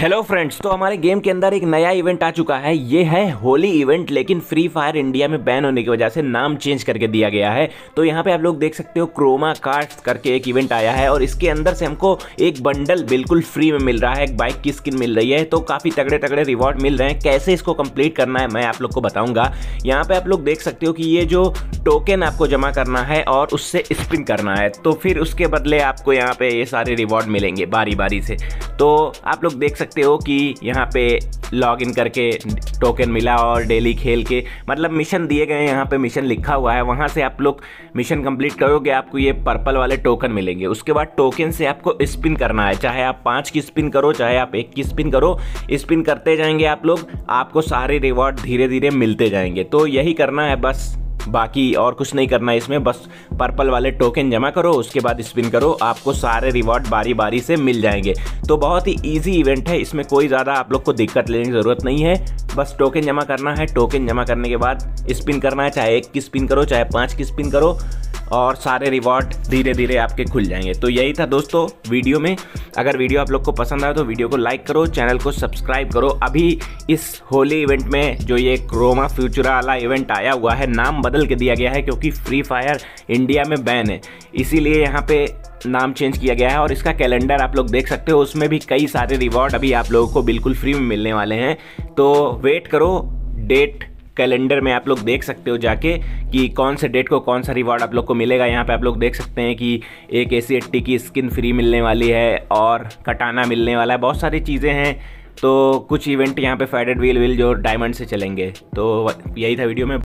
Hello friends तो हमारे game के अंदर एक नया इवेंट आ चुका है। ये है होली इवेंट लेकिन फ्री फायर इंडिया में बैन होने की वजह से नाम चेंज करके दिया गया है। तो यहाँ पे आप लोग देख सकते हो क्रोमा कार्ड्स करके एक इवेंट आया है और इसके अंदर से हमको एक बंडल बिल्कुल फ्री में मिल रहा है। एक बाइक की स्किन मिल रही है। तो काफ़ी तगड़े तगड़े रिवॉर्ड मिल रहे हैं। कैसे इसको कंप्लीट करना है, मैं आप लोग को बताऊँगा। यहाँ पे आप लोग देख सकते हो कि ये जो टोकन आपको जमा करना है और उससे स्पिन करना है तो फिर उसके बदले आपको यहाँ पे ये सारे रिवॉर्ड मिलेंगे बारी बारी से। तो आप लोग देख सकते हो कि यहाँ पे लॉग इन करके टोकन मिला और डेली खेल के मतलब मिशन दिए गए यहाँ पे मिशन लिखा हुआ है। वहाँ से आप लोग मिशन कंप्लीट करोगे, आपको ये पर्पल वाले टोकन मिलेंगे। उसके बाद टोकन से आपको स्पिन करना है। चाहे आप पाँच की स्पिन करो, चाहे आप एक की स्पिन करो स्पिन करते जाएँगे आप लोग, आपको सारे रिवॉर्ड धीरे धीरे मिलते जाएँगे। तो यही करना है, बस। बाकी और कुछ नहीं करना है इसमें, बस पर्पल वाले टोकन जमा करो, उसके बाद स्पिन करो, आपको सारे रिवॉर्ड बारी बारी से मिल जाएँगे। तो बहुत ही ईजी इवेंट है, इसमें कोई ज़्यादा आप लोग को दिक्कत लेने की ज़रूरत नहीं है। बस टोकन जमा करना है टोकन जमा करने के बाद स्पिन करना है, चाहे एक की स्पिन करो, चाहे पाँच की स्पिन करो। और सारे रिवॉर्ड धीरे धीरे आपके खुल जाएँगे। तो यही था दोस्तों वीडियो में। अगर वीडियो आप लोग को पसंद आया तो वीडियो को लाइक करो चैनल को सब्सक्राइब करो। अभी इस होली इवेंट में जो ये क्रोमा फ्यूचरा वाला इवेंट आया हुआ है, नाम बदल के दिया गया है क्योंकि फ्री फायर इंडिया में बैन है। इसीलिए यहाँ पे नाम चेंज किया गया है और इसका कैलेंडर आप लोग देख सकते हो, उसमें भी कई सारे रिवॉर्ड अभी आप लोगों को बिल्कुल फ्री में मिलने वाले हैं। तो वेट करो डेट कैलेंडर में आप लोग देख सकते हो जाके कि कौन से डेट को, कौन सा रिवॉर्ड आप लोग को मिलेगा। यहाँ पे आप लोग देख सकते हैं कि एक ए सी की स्किन फ्री मिलने वाली है और कटाना मिलने वाला है। बहुत सारी चीज़ें हैं। तो कुछ इवेंट यहाँ पे फेडेड व्हील व्हील जो डायमंड से चलेंगे। तो यही था वीडियो में।